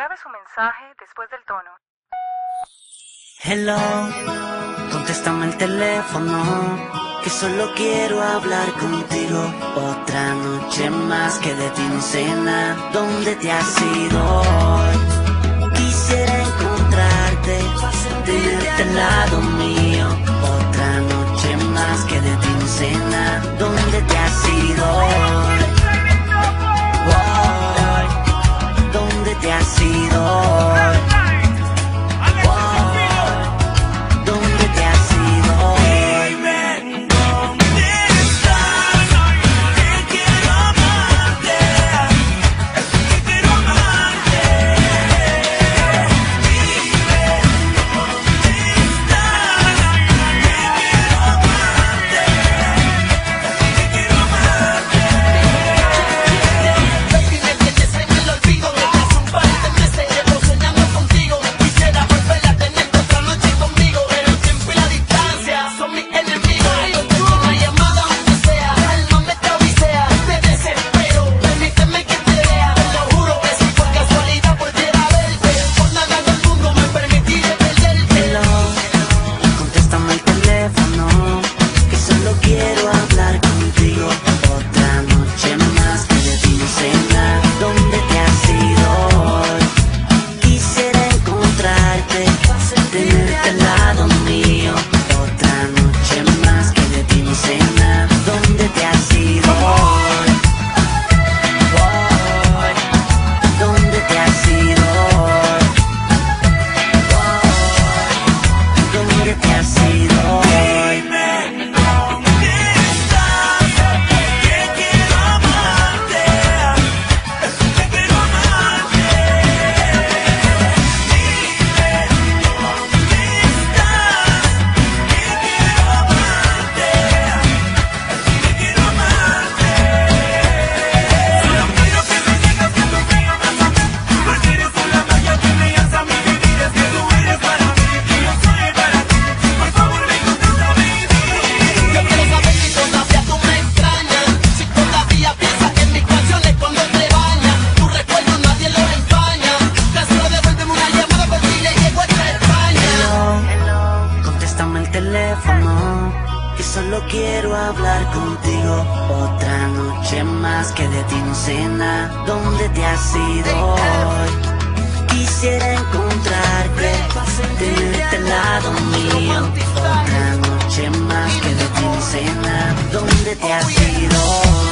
Grabe su mensaje después del tono. Hello, contéstame el teléfono, que solo quiero hablar contigo. Otra noche más que de ti no sé nada, ¿dónde te has ido hoy? Quisiera encontrarte, tenerte al lado mío. Otra noche más que de ti no sé nada, teléfono que solo quiero hablar contigo. Otra noche más que de ti no sé nada. ¿Dónde te has ido hoy? Quisiera encontrarte, tenerte al lado mío. Otra noche más que de ti no sé nada. ¿Dónde te has ido?